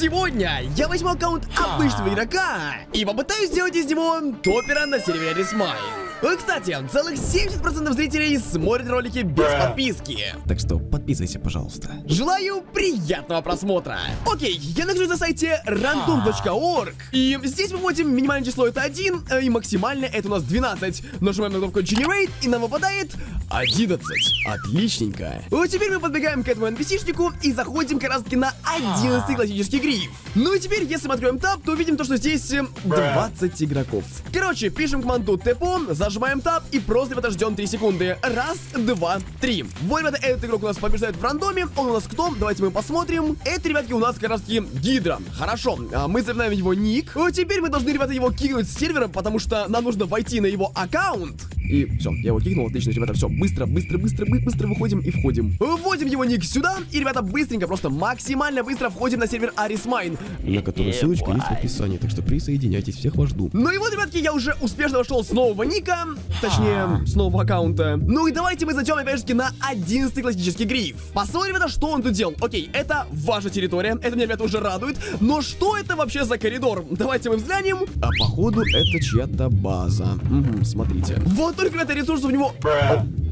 Сегодня я возьму аккаунт обычного игрока и попытаюсь сделать из него топера на сервере Рисмайн. Э, Кстати, целых 70% зрителей смотрят ролики без подписки. Так что подписывайся, пожалуйста. Желаю приятного просмотра. Окей, я нахожусь на сайте random.org. И здесь мы вводим минимальное число это 1, э, и максимальное это у нас 12. Нажимаем на кнопку Generate, и нам выпадает 11. Отличненько. Вот теперь мы подбегаем к этому NPC-шнику и заходим как раз таки на 11 классический гриф. Ну и теперь, если мы откроем таб, то увидим то, что здесь э, 20 игроков. Короче, пишем команду TEPO, зажимаем таб и просто ребята ждем 3 секунды. Раз, два, три. Вот, ребята, этот игрок у нас побеждает в рандоме. Он у нас кто? Давайте мы посмотрим. Это, ребятки, у нас как раз таки Гидра. Хорошо, а мы запоминаем его ник. Вот теперь мы должны, ребята, его кикнуть с сервера, потому что нам нужно войти на его аккаунт. И все, я его кикнул, отлично, ребята, все, быстро, быстро, быстро, мы быстро выходим и входим. Вводим его ник сюда, и, ребята, быстренько, просто максимально быстро входим на сервер Arismine, на который ссылочка есть в описании, так что присоединяйтесь, всех вас жду. Ну и вот, ребятки, я уже успешно вошел с нового ника, точнее, с нового аккаунта. Ну и давайте мы зайдем, опять же, на 11 классический гриф. Посмотрим, ребята, что он тут делал. Окей, это ваша территория, это меня, ребята, уже радует, но что это вообще за коридор? Давайте мы взглянем. А походу, это чья-то база. Угу, смотрите. Вот только, ребята, ресурсы у него...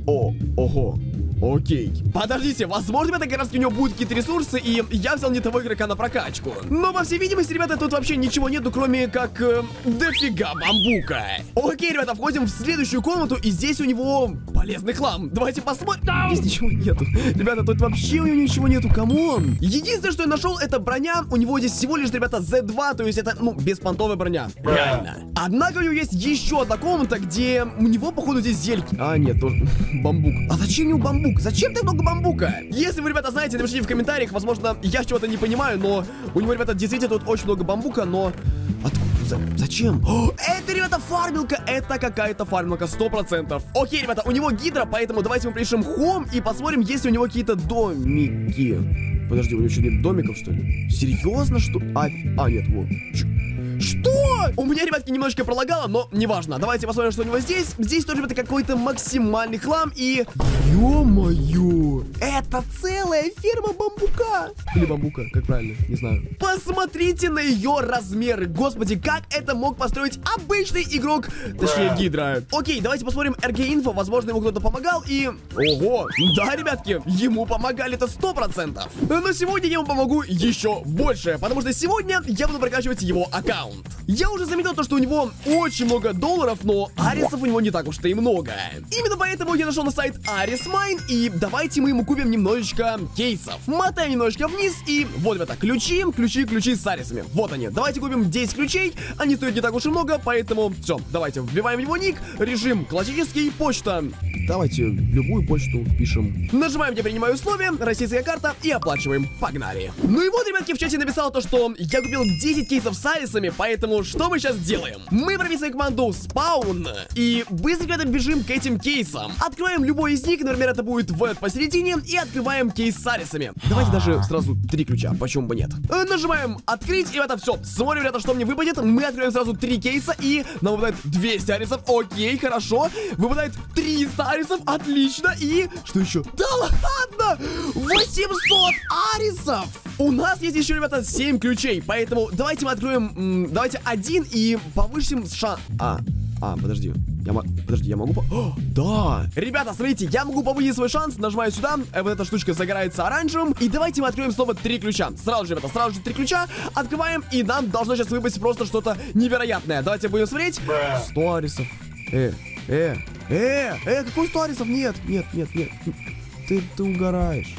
О, ого. Окей. Подождите, возможно, это как раз у него будут какие-то ресурсы, и я взял не того игрока на прокачку. Но, по всей видимости, ребята, тут вообще ничего нету, кроме как... Э, дофига бамбука. Окей, ребята, входим в следующую комнату, и здесь у него полезный хлам. Давайте посмотрим. Здесь ничего нету. Ребята, тут вообще у него ничего нету, come on. Единственное, что я нашел, это броня. У него здесь всего лишь, ребята, Z2, то есть это, ну, беспонтовая броня. Реально. Однако у него есть еще одна комната, где у него, походу, здесь зельки. А, нет, тоже бамбук. А зачем ему бамбук? Зачем так много бамбука? Если вы, ребята, знаете, напишите в комментариях. Возможно, я чего-то не понимаю, но у него, ребята, действительно тут очень много бамбука, но... Откуда? За- Зачем? О, это, ребята, фармилка. Это какая-то фармилка, 100%. Окей, ребята, у него гидра, поэтому давайте мы пишем хом и посмотрим, есть ли у него какие-то домики. Подожди, у него что, нет домиков, что ли? Серьезно, что? А, а нет, вот. Ч- что? У меня, ребятки, немножечко пролагало, но неважно. Давайте посмотрим, что у него здесь. Здесь тоже, ребята, какой-то максимальный хлам и... Ё-моё! Это целая ферма бамбука! Или бамбука, как правильно, не знаю. Посмотрите на ее размеры. Господи, как это мог построить обычный игрок, точнее, гидра. Окей, давайте посмотрим RG-инфо. Возможно, ему кто-то помогал и... Ого! Да, ребятки, ему помогали это 100%. Но сегодня я ему помогу еще больше, потому что сегодня я буду прокачивать его аккаунт. Я уже заметил то, что у него очень много долларов, но арисов у него не так уж-то и много. Именно поэтому я нашел на сайт Arismine, и давайте мы ему купим немножечко кейсов. Мотаем немножечко вниз, и вот, ребята, ключи, ключи, ключи с арисами. Вот они. Давайте купим 10 ключей, они стоят не так уж и много, поэтому все, давайте вбиваем его ник, режим классический, почта. Давайте любую почту впишем. Нажимаем «Я принимаю условия», российская карта и оплачиваем. Погнали. Ну и вот, ребятки, в чате написал то, что я купил 10 кейсов с арисами, поэтому что мы сейчас делаем? Мы прописываем команду спаун и быстро, ребята, бежим к этим кейсам. Откроем любой из них, например, это будет в посередине, и открываем кейс с арисами. Давайте даже сразу три ключа, почему бы нет. Э, Нажимаем открыть, и это все. Смотрим, ребята, что мне выпадет. Мы откроем сразу три кейса, и нам выпадает 200 арисов. Окей, хорошо. Выпадает 300 арисов, отлично. И что еще? Да ладно! 800 арисов! У нас есть еще, ребята, 7 ключей, поэтому давайте мы откроем, давайте один и повысим шанс. А, а, подожди. Я мо- Подожди, я могу... по- О, да! Ребята, смотрите, я могу повысить свой шанс, нажимаю сюда, э, вот эта штучка загорается оранжевым, и давайте мы откроем снова три ключа. Сразу же, ребята, сразу же три ключа, открываем, и нам должно сейчас выпасть просто что-то невероятное. Давайте будем смотреть. 100 арисов. Э, э, э, э, какой 100 арисов? Нет, нет, нет, нет. Ты, ты угораешь.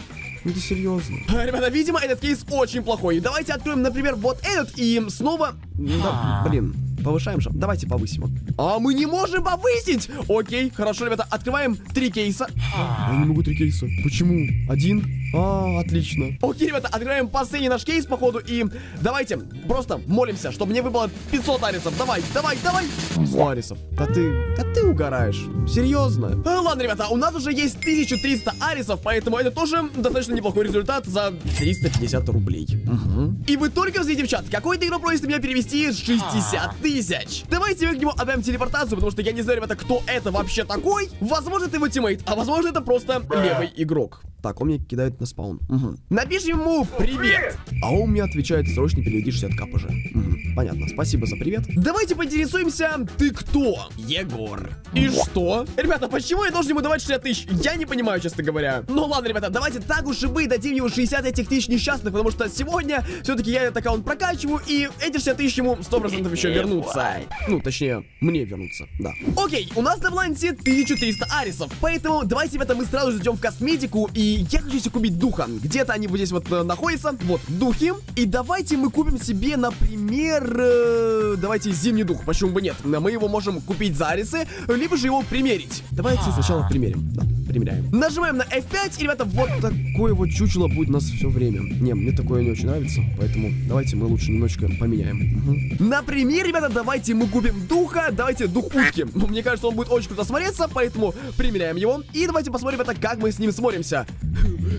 Ну ты серьезно? Ребята, видимо, этот кейс очень плохой. Давайте откроем, например, вот этот и снова... Да, блин, повышаем же. Давайте повысим. А мы не можем повысить! Окей, хорошо, ребята, открываем три кейса. Я не могу три кейса. Почему? Один? А, отлично. Окей, ребята, открываем последний наш кейс, походу, и давайте просто молимся, чтобы мне выпало 500 арисов. Давай, давай, давай. 100 арисов. Да ты, да ты угораешь. Серьезно? А, ладно, ребята, у нас уже есть 1300 арисов, поэтому это тоже достаточно неплохой результат за 350 рублей. Мгм. И вы только взгляните в чат, какой-то игрок просит меня перевести 60 тысяч. Давайте мы к нему отдаем телепортацию, потому что я не знаю, ребята, кто это вообще такой. Возможно, это его тиммейт, а возможно, это просто левый игрок. Так, он мне кидает на спаун. Угу. Напишем ему привет. А он мне отвечает, срочно переведи 60 кап уже. Угу. Понятно, спасибо за привет. Давайте поинтересуемся, ты кто? Егор. И что? Ребята, почему я должен ему давать 60 тысяч? Я не понимаю, честно говоря. Ну ладно, ребята, давайте так уж и быть, дадим ему 60 этих тысяч несчастных, потому что сегодня все-таки я этот аккаунт прокачиваю, и эти 60 тысяч ему 100% еще вернутся. Ну, точнее, мне вернутся, да. Окей, у нас на балансе 1300 арисов, поэтому давайте, ребята, мы сразу же зайдем в косметику, и я хочу себе купить духа. Где-то они вот здесь вот э, находятся, вот, духи. И давайте мы купим себе, например, э, давайте зимний дух, почему бы нет. Мы его можем купить за арисы, либо же его примерить. Давайте сначала примерим, да примеряем. Нажимаем на F5, и, ребята, вот такое вот чучело будет у нас все время. Не, мне такое не очень нравится, поэтому давайте мы лучше немножечко поменяем. Угу. Например, ребята, давайте мы купим духа, давайте дух утки. Мне кажется, он будет очень круто смотреться, поэтому примеряем его. И давайте посмотрим, это как мы с ним смотримся.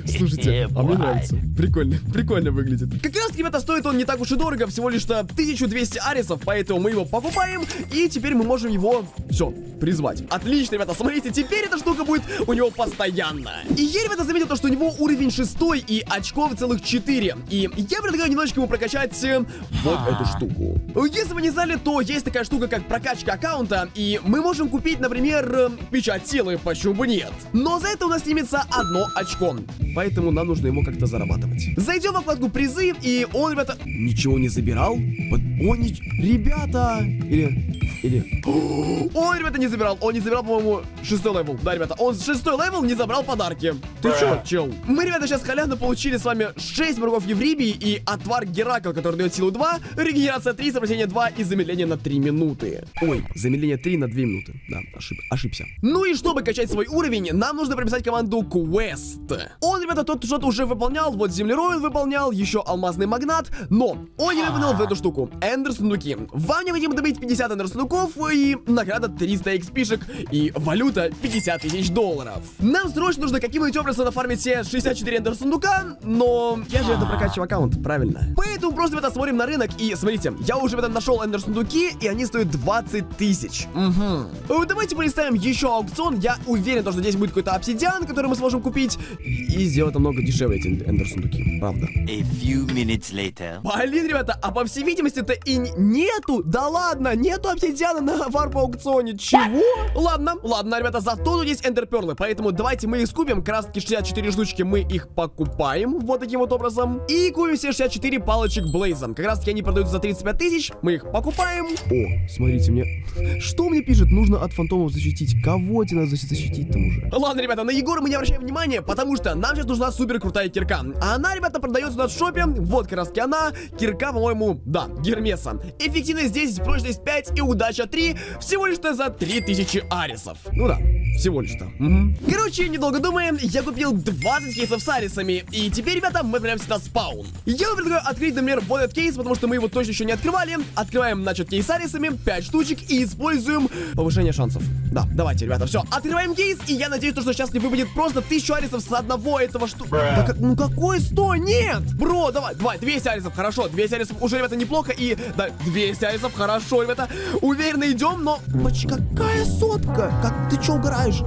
Слушайте, а мне нравится. Прикольно, прикольно выглядит. Как раз, ребята, стоит он не так уж и дорого, всего лишь 1200 арисов, поэтому мы его покупаем, и теперь мы можем его, все, призвать. Отлично, ребята, смотрите, теперь эта штука будет у него постоянно. И я, ребята, заметил то, что у него уровень 6 и очков целых 4. И я предлагаю немножечко ему прокачать э, вот эту штуку. Если вы не знали, то есть такая штука, как прокачка аккаунта, и мы можем купить, например, э, печать силы, почему бы нет. Но за это у нас снимется одно очко. Поэтому нам нужно ему как-то зарабатывать. Зайдем во вкладку призы, и он, ребята, ничего не забирал. Он не... Ребята! Или... Или... Ой, ребята, не забирал. Он не забирал, по-моему, шестой level. Да, ребята, он шестой level не забрал подарки. Ты чё, чел? Мы, ребята, сейчас халявно получили с вами 6 отваров Еврибии и отвар Геракл, который дает силу 2, регенерация 3, сопротивление 2 и замедление на 3 минуты. Ой, замедление 3 на 2 минуты. Да, ошиб, ошибся. Ну и чтобы качать свой уровень, нам нужно прописать команду Quest. Он, ребята, тот что-то уже выполнял, вот землерой он выполнял, еще алмазный магнат, но он не выполнил в эту штуку. Эндер сундуки. Вам необходимо добыть 50 эндер сундуков и награда 300 экспишек и валюта 50 тысяч долларов. Нам срочно нужно каким-нибудь образом нафармить все 64 эндер сундука, но я же это прокачиваю аккаунт, правильно? Поэтому просто это смотрим на рынок и смотрите, я уже в этом нашел эндер сундуки и они стоят 20 тысяч. Угу. Давайте представим еще аукцион, я уверен, что здесь будет какой-то обсидиан, который мы сможем купить и сделать намного дешевле эти эндер сундуки, правда. A few minutes later. Блин, ребята, а по всей видимости-то и нету, да ладно, нету обсидиана на warp аукционе, чего? Ладно, ладно, ребята, зато тут есть эндерперлы, поэтому давайте мы их скупим, краски 64 штучки мы их покупаем, вот таким вот образом, и купим все 64 палочек Блейзом, как раз таки они продаются за 35 тысяч, мы их покупаем. О, смотрите, мне, что мне пишет, нужно от фантомов защитить, кого тебе надо защитить там уже? Ладно, ребята, на Егора мы не обращаем внимания, потому что нам сейчас нужна супер крутая кирка, а она, ребята, продается на шопе, вот как раз таки она, кирка, по-моему, да, Гермеса. Эффективность 10, прочность 5 и удача 3, всего лишь-то за 3000 арисов. Ну да, всего лишь-то. Угу. Короче, недолго думаем, я купил 20 кейсов с арисами, и теперь, ребята, мы прям на спаун. Я вам предлагаю открыть, например, вот этот кейс, потому что мы его точно еще не открывали. Открываем, значит, кейс с арисами, 5 штучек, и используем повышение шансов. Да, давайте, ребята, все, открываем кейс, и я надеюсь, что сейчас не выпадет просто 1000 арисов с одного этого что... Да, как, ну какой 100? Нет! Бро, давай, давай, 200 арисов, хорошо, 200 арисов уже, ребята, неплохо, и, да, 200 арисов, хорошо, ребята, уверенно идем, но... Какая сотка? Как, ты че угораешь?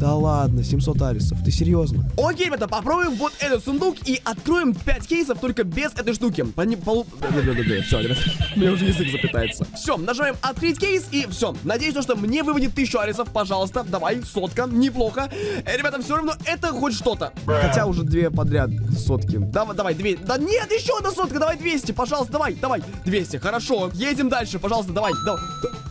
Да ладно, 700 арисов, ты серьезно? Окей, ребята, попробуем вот этот сундук и откроем 5 кейсов только без этой штуки. По не полу... Все, ребята, мне уже язык запитается. Все, нажимаем открыть кейс и все. Надеюсь, что мне выводит 1000 арисов, пожалуйста. Давай, сотка, неплохо. Э, ребята, все равно это хоть что-то. Хотя уже две подряд сотки. Давай, давай, две. Да нет, еще одна сотка, давай 200, пожалуйста, давай, давай. 200, хорошо. Едем дальше, пожалуйста, давай. давай.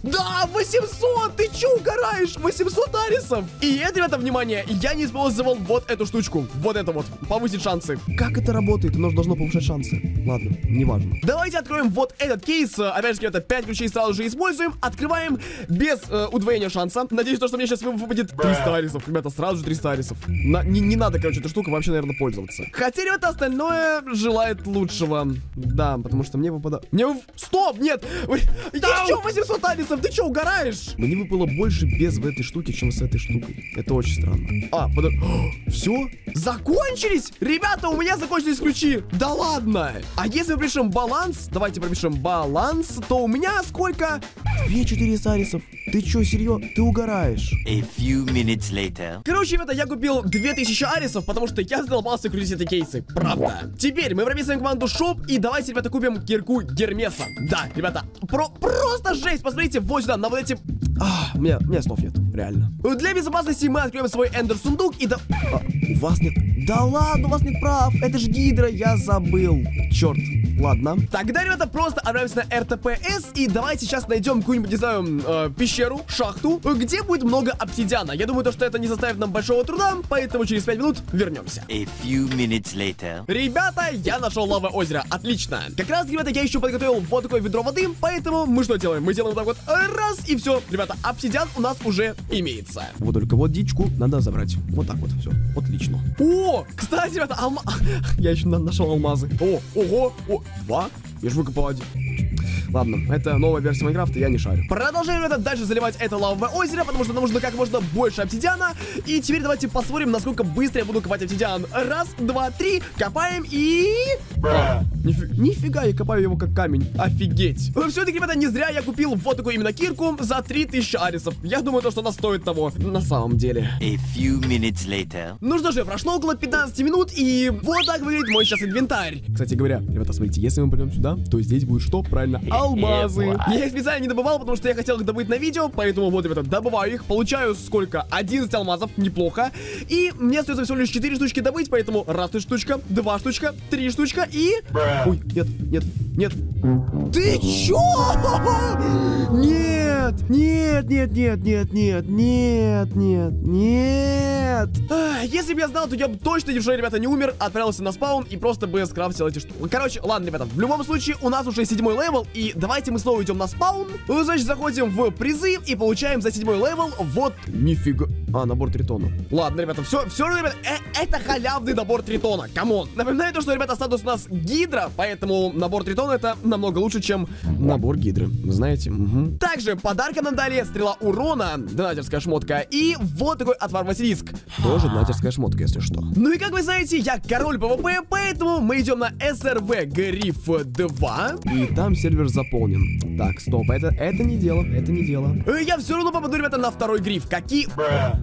Да, 800! Ты че угораешь? 800 арисов! И это, ребята, внимание, я не использовал вот эту штучку. Вот это вот. Повысить шансы. Как это работает? Оно должно повышать шансы. Ладно, неважно. Давайте откроем вот этот кейс. Опять же, это 5 ключей сразу же используем. Открываем без э, удвоения шанса. Надеюсь, то, что мне сейчас выпадет 300 арисов. Ребята, сразу же 300 арисов. На, не, не надо, короче, эту штуку вообще, наверное, пользоваться. Хотя, ребята, остальное желает лучшего. Да, потому что мне выпадает... Мне... Стоп, нет! Еще 800 арисов! Борисов, ты что, угораешь? Мне выпало больше без в этой штуке, чем с этой штукой. Это очень странно. А, подожди. Все? Закончились? Ребята, у меня закончились ключи. Да ладно. А если мы пишем баланс, давайте пропишем баланс, то у меня сколько? 2400 арисов. Ты чё, серьезно? Ты угораешь. A few minutes later. Короче, ребята, я купил 2000 арисов, потому что я задолбался крутить эти кейсы. Правда. Теперь мы прописываем команду шоп и давайте, ребята, купим кирку Гермеса. Да, ребята, про просто жесть. Посмотрите вот сюда, на вот эти... А, у меня, у меня слов нет, реально. Для безопасности мы откроем свой эндер сундук и да... А, у вас нет... Да ладно, у вас нет прав. Это же гидра, я забыл. Черт. Ладно. Тогда, ребята, просто отправимся на РТПС и давайте сейчас найдем какую-нибудь, не знаю, э, пещеру, шахту, где будет много обсидиана. Я думаю, то, что это не составит нам большого труда, поэтому через 5 минут вернемся. A few minutes later. Ребята, я нашел лавовое озеро. Отлично. Как раз, ребята, я еще подготовил вот такое ведро воды, поэтому мы что делаем? Мы делаем вот так вот раз и все. Ребята, обсидиан у нас уже имеется. Вот только вот дичку надо забрать. Вот так вот, все. Отлично. О, кстати, ребята, алма... Я еще на нашел алмазы. О, ого, о, два. Я же выкопал один. Ладно, это новая версия Майнкрафта, я не шарю. Продолжаем, ребята, дальше заливать это лавовое озеро, потому что нам нужно как можно больше обсидиана. И теперь давайте посмотрим, насколько быстро я буду копать обсидиан. Раз, два, три, копаем и... А, нифи... Нифига, я копаю его как камень. Офигеть. Все-таки, ребята, не зря я купил вот такую именно кирку за 3000 арисов. Я думаю, то, что она стоит того. На самом деле. A few minutes later. Ну что же, прошло около 15 минут, и вот так выглядит мой сейчас инвентарь. Кстати говоря, ребята, смотрите, если мы пойдем сюда, то здесь будет что? Правильно, алмазы. Я их специально не добывал, потому что я хотел их добыть на видео, поэтому вот, ребята, добываю их, получаю сколько? 11 алмазов, неплохо. И мне остается всего лишь 4 штучки добыть, поэтому раз штучка, два штучка, три штучка и... Ой, нет, нет, нет. Ты чё? Нет, нет, нет, нет, нет, нет, нет, нет, нет. Если бы я знал, то я бы точно, девушка, ребята, не умер, отправился на spawn и просто бы скрафтил эти штуки. Короче, ладно, ребята, в любом случае, у нас уже седьмой level, и давайте мы снова идем на spawn. Значит, заходим в призы и получаем за седьмой level вот... Нифига... А, набор тритона. Ладно, ребята, все, все ребята, э, это халявный набор тритона, come on. Напоминаю то, что, ребята, статус у нас гидра, поэтому набор тритона это намного лучше, чем набор гидры, знаете. Угу. Также подарка нам дали стрела урона, донатерская шмотка, и вот такой отвар Василиск. Тоже донатерская шмотка, если что. Ну и как вы знаете, я король ПВП, поэтому мы идем на СРВ Гриф 2, и там сервер заполнен. Так, стоп, это, это не дело, это не дело. Э, Я все равно попаду, ребята, на второй гриф. Какие...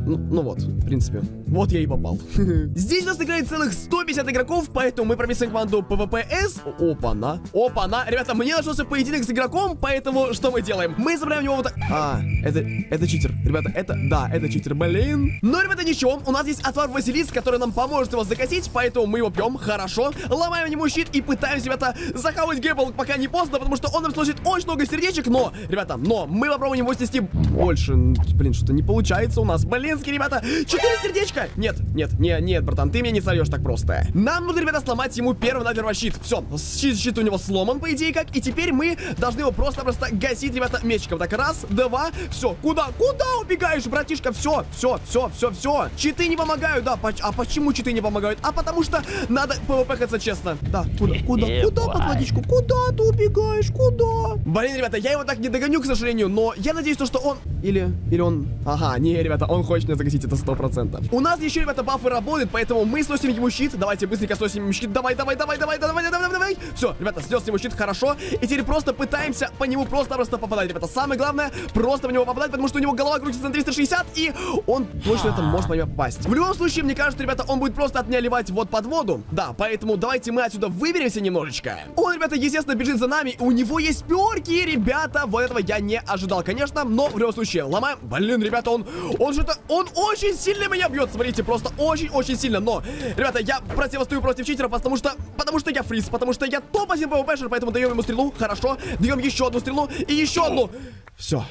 Ну, ну вот, в принципе, вот я и попал. Здесь у нас играет целых 150 игроков, поэтому мы прописываем команду ПВПС. Опа-на, опа-на. Ребята, мне нашелся поединок с игроком, поэтому что мы делаем? Мы забираем его вот так... А, это, это читер. Ребята, это, да, это читер, блин. Но, ребята, ничего, у нас есть отвар Василиск, который нам поможет его закосить, поэтому мы его пьем, хорошо. Ломаем ему щит и пытаемся, ребята, захавать gapple, пока не поздно, потому что он нам сносит очень много сердечек, но, ребята, но мы попробуем его снести больше. Блин, что-то не получается у нас. Блински, ребята, 4 сердечка. Нет, нет, не, нет, братан, ты меня не сольешь так просто. Нам нужно, ребята, сломать ему перво-наперво щит. Все, щит, щит у него сломан, по идее, как. И теперь мы должны его просто-просто гасить, ребята, мечиком. Так, раз, два, все. Куда? Куда убегаешь, братишка? Все, все, все, все, все. Читы не помогают, да. А почему читы не помогают? А потому что надо пвпхаться честно. Да, куда, куда, куда под водичку? Куда ты убегаешь? Куда? Блин, ребята, я его так не догоню, к сожалению, но я надеюсь, то, что он... Или, или он... Ага, не, ребята, он хочет меня загасить, это сто процентов. У нас еще, ребята, бафы работают, поэтому мы сносим ему щит. Давайте быстренько сносим ему щит. Давай, давай, давай, давай, давай, давай, давай, давай. Все, ребята, снес ему щит, хорошо. И теперь просто пытаемся по нему просто-просто попадать, ребята. Самое главное, просто по него попадать, потому что у него голова крутится на 360, и он точно это может по него попасть. В любом случае, мне кажется, ребята, он будет просто от меня ливать вот под воду. Да, поэтому давайте мы отсюда выберемся немножечко. Он, ребята, естественно, бежит за нами. У него есть перки, ребята. Вот этого я не ожидал, конечно, но в любом случае, ломаем. Блин, ребята, он, он что-то, он очень сильно меня бьет, смотрите, просто очень-очень сильно. Но, ребята, я противостою против читера, потому что, потому что я фриз, потому что я топ-1 ПВПшер, поэтому даем ему стрелу, хорошо. Даем еще одну стрелу и еще одну. Все.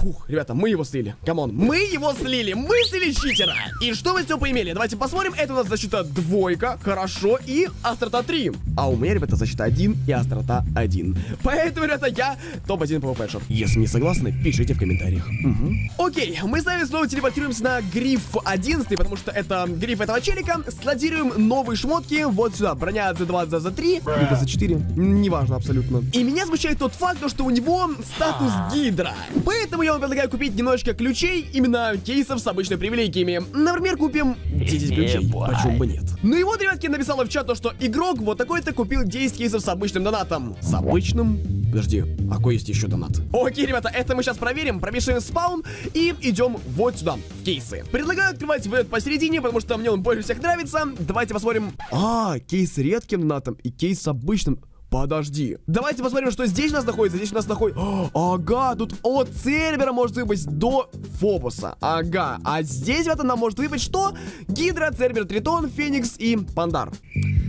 Фух, ребята, мы его слили. Come on, мы его слили. Мы слили читера. И что мы с него поимели? Давайте посмотрим. Это у нас защита двойка. Хорошо. И острота 3. А у меня, ребята, защита 1 и острота 1. Поэтому, ребята, я топ-1 ПВПшер. Если не согласны, пишите в комментариях. Угу. Окей, мы с вами снова телепортируемся на гриф 11, потому что это гриф этого челика. Складируем новые шмотки. Вот сюда. Броня за 2, за, за 3. Либо за 4. Неважно абсолютно. И меня смущает тот факт, что у него статус гидра. Поэтому я вам предлагаю купить немножечко ключей, именно кейсов с обычными привилегиями. Например, купим 10 ключей. Почему бы нет? Ну и вот, ребятки, написала в чат то, что игрок вот такой-то купил 10 кейсов с обычным донатом. С обычным Подожди, а какой есть еще донат? Окей, ребята, это мы сейчас проверим. Промешиваем спаун и идем вот сюда, в кейсы. Предлагаю открывать вот посередине, потому что мне он больше всех нравится. Давайте посмотрим. А, кейс с редким донатом и кейс с обычным. Подожди. Давайте посмотрим, что здесь у нас находится. Здесь у нас находится... Ага, тут от Цербера может выпасть до Фобуса. Ага. А здесь, ребята, нам может выпасть что? Гидра, Цербер, Тритон, Феникс и Пандар.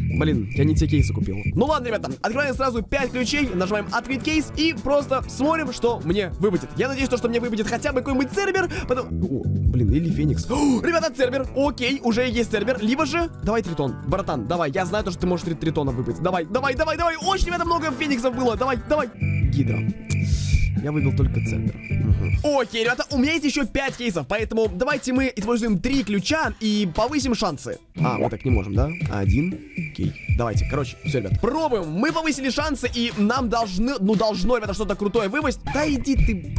Блин, я не те кейсы купил. Ну ладно, ребята, открываем сразу 5 ключей, нажимаем открыть кейс и просто смотрим, что мне выпадет. Я надеюсь, то, что мне выпадет хотя бы какой-нибудь Цербер, потом... О, блин, или Феникс. О, ребята, Цербер, окей, уже есть Цербер. Либо же... Давай Тритон. Братан, давай, я знаю то, что ты можешь Тритона выпасть. Давай, давай, давай, давай. Очень, ребята, много Фениксов было. Давай, давай. Гидра. Я выбил только центр. Угу. Окей, ребята, у меня есть еще 5 кейсов, поэтому давайте мы используем 3 ключа и повысим шансы. А, мы так не можем, да? Один. Окей. Давайте, короче, все, ребят, пробуем. Мы повысили шансы, и нам должны, ну, должно, ребята, что-то крутое выпасть. Да иди ты...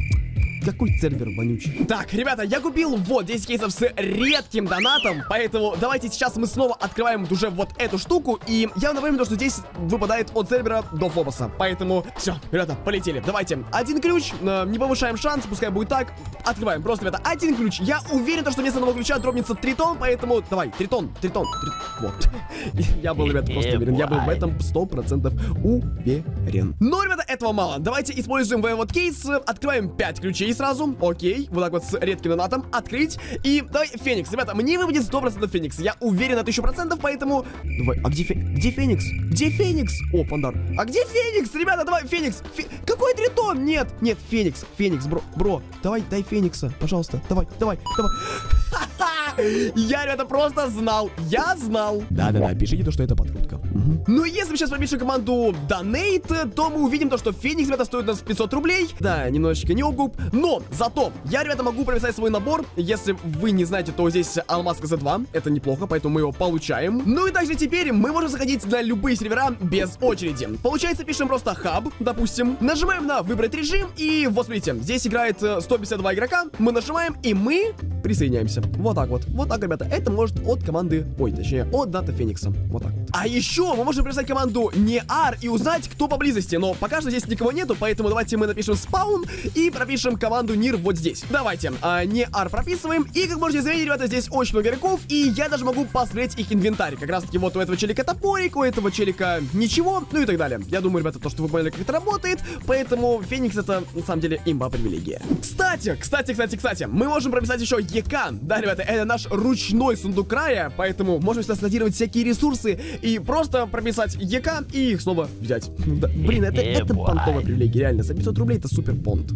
Какой цербер вонючий. Так, ребята, я купил вот 10 кейсов с редким донатом, поэтому давайте сейчас мы снова открываем уже вот эту штуку, и я напомню, что здесь выпадает от цербера до фобоса. Поэтому все, ребята, полетели. Давайте, один ключ, э, не повышаем шанс, пускай будет так. Открываем, просто, ребята, один ключ. Я уверен, что вместо одного ключа дропнется тритон, поэтому давай, тритон, тритон, тритон. Вот. Я был, ребята, просто уверен, я был в этом 100% уверен. Но, ребята, этого мало. Давайте используем вот кейс, открываем 5 ключей сразу. Окей, вот так вот с редким донатом. Открыть. И давай Феникс. Ребята, мне выпадет 100% Феникс. Я уверен на 1000%, поэтому... Давай, а где, Фе... где Феникс? Где Феникс? О, Пандар. А где Феникс? Ребята, давай, Феникс. Фе... Какой Тритон? Нет, нет, Феникс. Феникс, бро. Бро, давай, дай Феникса. Пожалуйста, давай, давай, давай. Я, ребята, просто знал. Я знал. Да-да-да, пишите то, что это подкрутка. Угу. Ну, если мы сейчас пропишем команду Donate, то мы увидим то, что Феникс, ребята, стоит нас 500 рублей. Да, немножечко не огуб. Но, зато, я, ребята, могу прописать свой набор. Если вы не знаете, то здесь Алмаз КЗ2. Это неплохо, поэтому мы его получаем. Ну и также теперь мы можем заходить на любые сервера без очереди. Получается, пишем просто хаб, допустим. Нажимаем на выбрать режим. И вот смотрите, здесь играет 152 игрока. Мы нажимаем, и мы присоединяемся. Вот так вот. Вот так, ребята. Это может от команды... Ой, точнее, от Дата Феникса. Вот так. А еще мы можем прислать команду не ар и узнать, кто поблизости. Но пока что здесь никого нету, поэтому давайте мы напишем спаун и пропишем команду нир вот здесь. Давайте. А, не ар прописываем. И, как можете заметить, ребята, здесь очень много игроков. И я даже могу посмотреть их инвентарь. Как раз таки вот у этого челика топорик, у этого челика ничего, ну и так далее. Я думаю, ребята, то, что вы поняли, как это работает. Поэтому Феникс это, на самом деле, имба привилегия. Кстати, кстати, кстати, кстати, мы можем прописать еще ЕК. Да, ребята, это наш ручной сундук края, поэтому можем сюда складировать всякие ресурсы и просто прописать ЕК и их снова взять. Да, блин, это, это понтовая привилегия, реально. За 500 рублей это супер понт.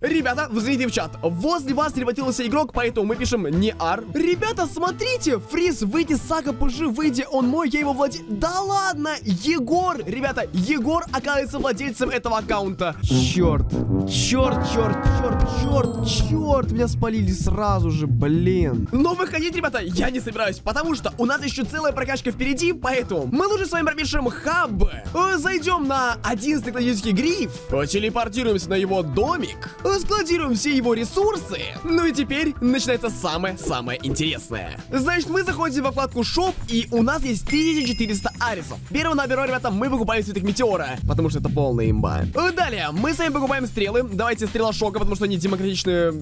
Ребята, взгляните в чат. Возле вас телепортировался игрок, поэтому мы пишем не ар. Ребята, смотрите, Фриз, выйди, Сага, пожи, выйди, он мой, я его владею. Да ладно, Егор, ребята, Егор оказывается владельцем этого аккаунта. Черт, черт, черт, черт, черт, черт, меня спалили сразу же, блин. Но выходить, ребята, я не собираюсь, потому что у нас еще целая прокачка впереди, поэтому мы лучше с вами пропишем хаб. Э, Зайдем на 11 классический гриф, телепортируемся на его домик, э, складируем все его ресурсы. Ну и теперь начинается самое-самое интересное. Значит, мы заходим во вкладку Shop, и у нас есть 1400 арисов. Первое наберу, ребята, мы покупаем цветок метеора, потому что это полная имба. Э, Далее, мы с вами покупаем стрелы. Давайте стрела шока, потому что они демократичные.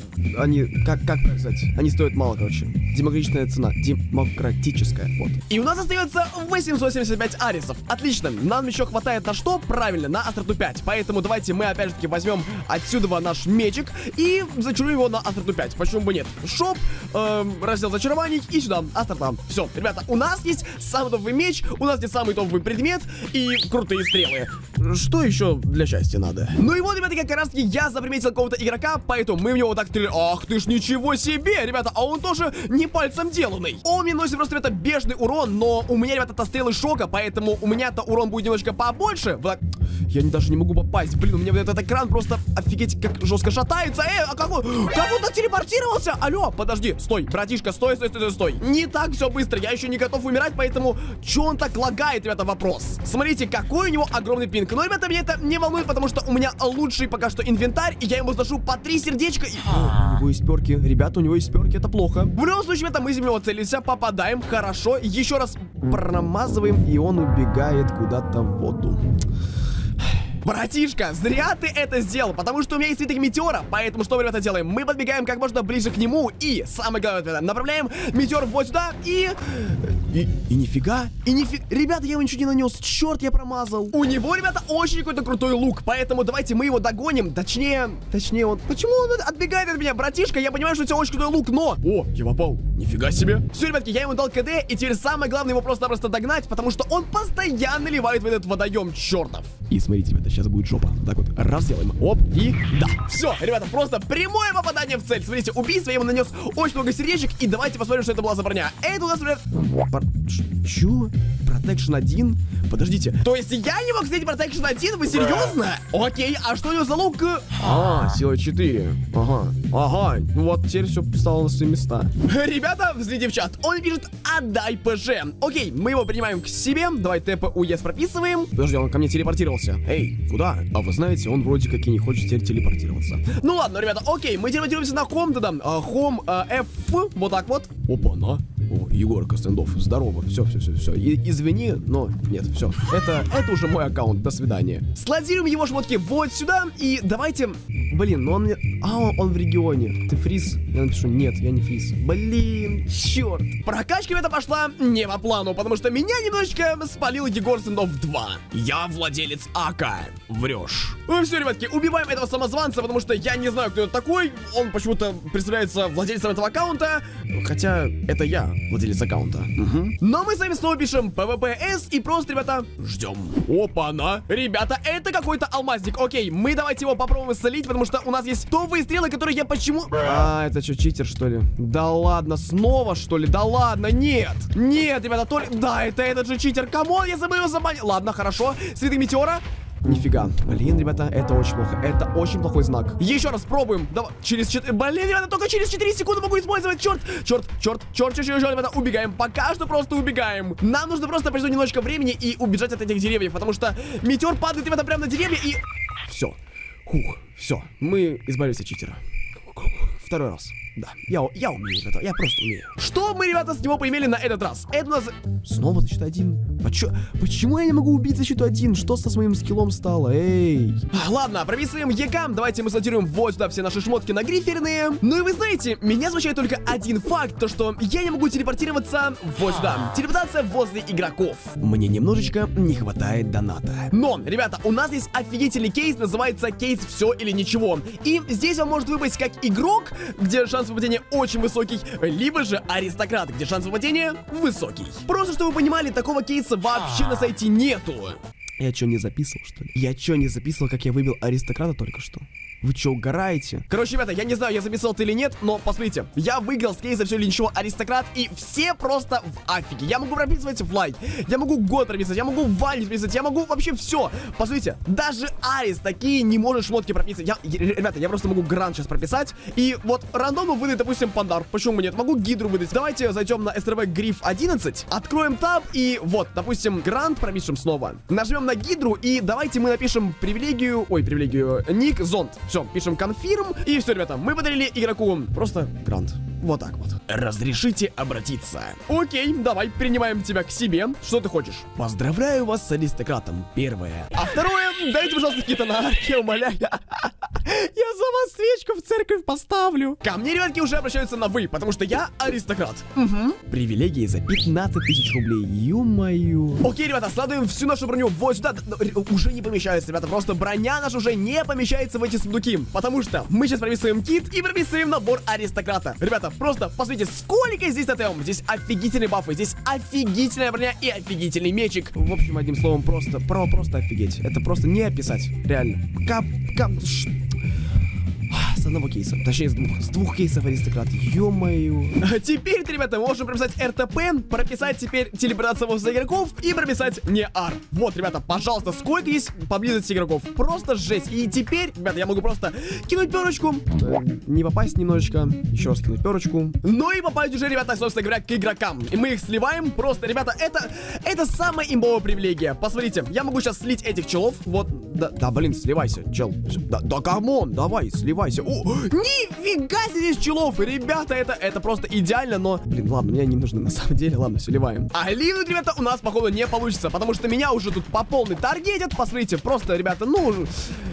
Они, как, как сказать? Они стоят мало, короче. Демократичная цена. Демократическая, вот. И у нас остается 875 арисов. Отлично. Нам еще хватает на что? Правильно, на остроту 5. Поэтому давайте мы опять же таки возьмем отсюда наш мечик и зачаруем его на остроту 5. Почему бы нет? Шоп, эм, раздел зачарований и сюда, острота. Все, ребята, у нас есть самый топовый меч, у нас есть самый топовый предмет и крутые стрелы. Что еще для счастья надо? Ну и вот, ребята, как раз таки я заприметил какого-то игрока, поэтому мы в него вот так стреляем. Ах ты ж ничего себе, ребята, а он тоже не пальцем деланный. Он мне носит просто, ребята, бешеный урон, но у меня, ребята, это стрелы шока, поэтому у меня-то урон будет немножко побольше. Вот. Я не, даже не могу попасть. Блин, у меня вот этот экран просто офигеть как жестко шатается. Э, а как он? Как он телепортировался? Алло, подожди, стой, братишка, стой, стой, стой, стой. Не так все быстро, я еще не готов умирать, поэтому че он так лагает, ребята, вопрос. Смотрите, какой у него огромный пинг. Но, ребята, меня это не волнует, потому что у меня лучший пока что инвентарь, и я ему сношу по три сердечка. И... Него есть перки. Ребята, у него есть перки, это плохо. В любом случае, ребята, мы из него целимся, попадаем, хорошо. Еще раз промазываем, и он убегает куда-то в воду. Братишка, зря ты это сделал, потому что у меня есть свиток метеора, поэтому что мы, ребята, делаем? Мы подбегаем как можно ближе к нему и, самое главное, направляем метеор вот сюда и... И, и нифига, и нифига... Ребята, я его ничего не нанес, черт, я промазал. У него, ребята, очень какой-то крутой лук, поэтому давайте мы его догоним, точнее, точнее, он... Почему он отбегает от меня? Братишка, я понимаю, что у тебя очень крутой лук, но... О, я попал. Нифига себе. Все, ребятки, я ему дал КД, и теперь самое главное его просто-напросто догнать, потому что он постоянно ливает в этот водоем чертов. И смотрите, ребята, сейчас будет жопа. Так вот, раз делаем. Оп, и да. Все, ребята, просто прямое попадание в цель. Смотрите, убийство, я ему нанес очень много сердечек, и давайте посмотрим, что это была за броня. Это у нас, ребят... Пар... Чё? Protection 1? Подождите. То есть я не мог снять Protection 1? Вы серьезно? Окей, а что у него за лук? А, сила 4. Ага. Ага. Ну вот теперь все стало на свои места. Ребята, взгляните в чат. Он пишет «Отдай ПЖ». Окей, мы его принимаем к себе. Давай ТП УЕС прописываем. Подожди, он ко мне телепортировался. Эй, куда? А вы знаете, он вроде как и не хочет теперь телепортироваться. Ну ладно, ребята, окей, мы телепортируемся на хом тогда. А, хом а, F, вот так вот. Опа, на. О, Егор Костендов, здорово. Все, все, все, все. И, извини, но нет, все. Это, это уже мой аккаунт. До свидания. Складируем его шмотки вот сюда. И давайте... Блин, ну он мне... А, он, он в регионе. Ты фриз? Я напишу, нет, я не фриз. Блин, черт. Прокачка это пошла не по плану, потому что меня немножечко спалил Егор Стендов 2. Я владелец АК. Врешь. Ну все, ребятки, убиваем этого самозванца, потому что я не знаю, кто это такой. Он почему-то представляется владельцем этого аккаунта. Хотя это я, владелец аккаунта. Угу. Но мы с вами снова пишем ПВПС и просто, ребята, ждем. Опа-на. Ребята, это какой-то алмазник. Окей, мы давайте его попробуем исцелить, потому что у нас есть топовые стрелы, которые я почему... А, это что, читер, что ли? Да ладно, снова, что ли? Да ладно, нет. Нет, ребята, то ли... Да, это этот же читер. Come on, я забыл его забанить. Ладно, хорошо. Святы метеора. Нифига. Блин, ребята, это очень плохо. Это очень плохой знак. Еще раз пробуем. Давай. Через 4... Блин, ребята, только через 4 секунды могу использовать. Черт, черт, черт, черт, черт, черт, черт, ребята, убегаем. Пока что просто убегаем. Нам нужно просто пройти немножко времени и убежать от этих деревьев, потому что метеор падает, ребята, прямо на деревья и... Все. Хух, все. Мы избавились от читера. Второй раз. Да, я, я умею, ребята, я просто умею. Что мы, ребята, с него поимели на этот раз? Это у нас... Снова защита один. Почему, почему я не могу убить защиту один? Что со с моим скиллом стало? Эй. Ладно, прописываем ЕК. Давайте мы сортируем вот сюда все наши шмотки на гриферные. Ну и вы знаете, меня смущает только один факт, то что я не могу телепортироваться вот сюда. Телепортация возле игроков. Мне немножечко не хватает доната. Но, ребята, у нас есть офигительный кейс, называется кейс все или ничего. И здесь он может выпасть как игрок, где шанс выпадения очень высокий, либо же аристократ, где шанс выпадения высокий. Просто чтобы вы понимали, такого кейса вообще на сайте нету. Я что, не записывал, что ли? Я что, не записывал, как я выбил аристократа только что? Вы что, угораете? Короче, ребята, я не знаю, я записал это или нет, но посмотрите. Я выиграл с кейса все или ничего аристократ, и все просто в афиге. Я могу прописывать в лайк, я могу год прописать, я могу валить прописать, я могу вообще все. Посмотрите, даже Арис такие не может шмотки прописать. Я, ребята, я просто могу грант сейчас прописать, и вот рандомно выдать, допустим, пандар. Почему нет? Могу гидру выдать. Давайте зайдем на СТРВ Гриф 11, откроем таб, и вот, допустим, грант пропишем снова. Нажмем на гидру, и давайте мы напишем привилегию, ой, привилегию, ник, зонт. Все, пишем конфирм. И все, ребята, мы подарили игроку просто грант. Вот так вот. Разрешите обратиться. Окей, давай, принимаем тебя к себе. Что ты хочешь? Поздравляю вас с аристократом. Первое. А второе, дайте, пожалуйста, какие-то нарки, умоляю. Я за вас свечку в церковь поставлю. Ко мне, ребятки, уже обращаются на вы, потому что я аристократ. Угу. Привилегии за 15 тысяч рублей. Ё-моё. Окей, ребята, складываем всю нашу броню вот сюда. Уже не помещается, ребята. Просто броня наша уже не помещается в эти сундуки. Потому что мы сейчас прописываем кит и прописываем набор аристократа. Ребята, просто посмотрите, сколько здесь ТТМ. Здесь офигительные бафы, здесь офигительная броня и офигительный мечик. В общем, одним словом, просто, про, просто офигеть. Это просто не описать. Реально. Кап, кап, с одного кейса. Точнее, с двух. С двух кейсов аристократ. Ё-моё. Теперь, ребята, можем прописать РТП, прописать теперь телепортация возле игроков и прописать не ар. Вот, ребята, пожалуйста, сколько есть поблизости игроков. Просто жесть. И теперь, ребята, я могу просто кинуть перочку. Не попасть немножечко. Еще раз кинуть перочку. Ну и попасть уже, ребята, собственно говоря, к игрокам. И мы их сливаем. Просто, ребята, это, это самая имбовая привилегия. Посмотрите, я могу сейчас слить этих челов. Вот, да, да блин, сливайся, чел. Да, да come on, давай, сливайся. О, нифига здесь челов! Ребята, это, это просто идеально, но... Блин, ладно, мне они нужны на самом деле. Ладно, все, ливаем. А ливнуть, ребята, у нас, походу, не получится, потому что меня уже тут по полной таргетят. Посмотрите, просто, ребята, ну...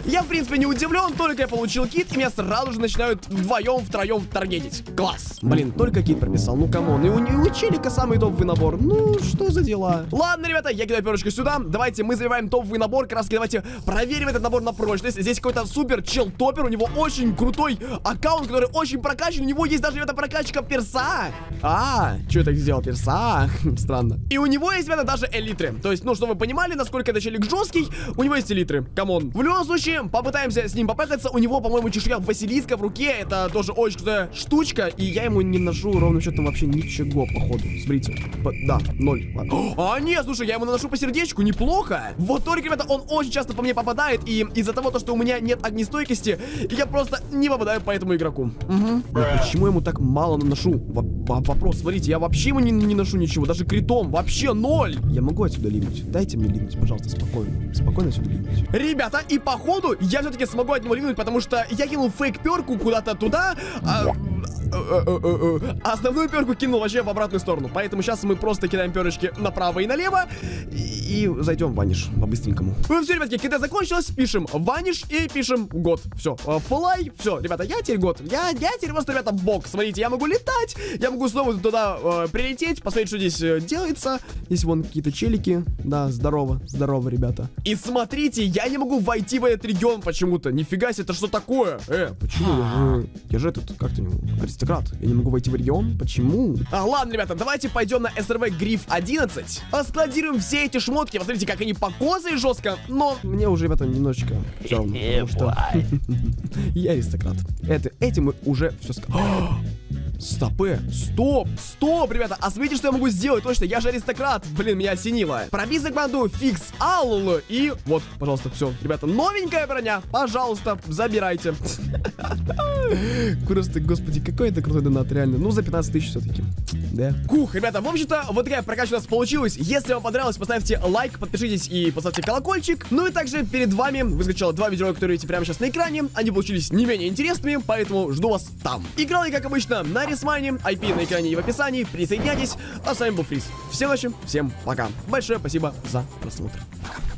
Я, в принципе, не удивлен, только я получил kit, и меня сразу же начинают вдвоем, втроем таргетить. Класс. Блин, только kit прописал, ну come on. И у, у челика самый топовый набор. Ну, что за дела? Ладно, ребята, я кидаю перышко сюда. Давайте мы забиваем топовый набор. Раз давайте проверим этот набор на прочность. Здесь какой-то супер чел топер. У него очень крутой аккаунт, который очень прокачан. У него есть даже, ребята, прокачка перса. А, что я так сделал? Перса? Странно. И у него есть, ребята, даже элитры. То есть, ну, чтобы вы понимали, насколько это челик жесткий, у него есть элитры. Come on. В любом случае, попытаемся с ним попытаться. У него, по-моему, чешуя Василиска в руке. Это тоже очень крутая штучка. И я ему не наношу ровным счетом вообще ничего, походу. Смотрите. По да, ноль. Ладно. А, нет, слушай, я ему наношу по сердечку. Неплохо. Вот только, ребята, он очень часто по мне попадает. И из-за того, что у меня нет огнестойкости, я просто не попадаю по этому игроку. Угу. почему ему так мало наношу? В вопрос. Смотрите, я вообще ему не, не ношу ничего. Даже критом. Вообще ноль. Я могу отсюда ливнуть. Дайте мне ливнуть, пожалуйста, спокойно. Спокойно отсюда ливнуть. Ребята, и походу я все-таки смогу от него ливнуть, потому что я кинул фейк-перку куда-то туда. А основную перку кинул вообще в обратную сторону. Поэтому сейчас мы просто кидаем перочки направо и налево. И, зайдем в ваниш по-быстренькому. Ну все, ребятки, когда закончилось, пишем ваниш и пишем год. Все, флай. Все, ребята, я теперь год. Я, я теперь просто, ребята, бог. Смотрите, я могу летать. Я могу снова туда э, прилететь, посмотреть, что здесь э, делается. Здесь вон какие-то челики. Да, здорово, здорово, ребята. И смотрите, я не могу войти в этот регион почему-то. Нифига себе, это что такое? Э, почему? Я же, я же этот, как-то не аристократ. Я не могу войти в регион. Почему? А, ладно, ребята, давайте пойдем на СРВ Гриф 11. Оскладируем все эти шмотки. Посмотрите, как они покосые жестко. Но мне уже, ребята, немножечко все равно. Потому что я аристократ. Это, этим мы уже все сказали. Стопы. Стоп. Стоп, ребята. А смотрите, что я могу сделать. Точно, я же аристократ. Блин, меня осенило. Пробить за команду фикс алл. И вот, пожалуйста, все. Ребята, новенькая броня. Пожалуйста, забирайте. Просто, господи, какой это крутой донат, реально. Ну, за 15 тысяч все-таки. Да. Кух, ребята, в общем-то, вот такая прокачка у нас получилась. Если вам понравилось, поставьте лайк, подпишитесь и поставьте колокольчик. Ну и также перед вами выскочило два видео, которые видите прямо сейчас на экране. Они получились не менее интересными, поэтому жду вас там. Играл я, как обычно, на Рисмайне. IP на экране и в описании. Присоединяйтесь. А с вами был Фриз. Всем удачи, всем пока. Большое спасибо за просмотр. Пока.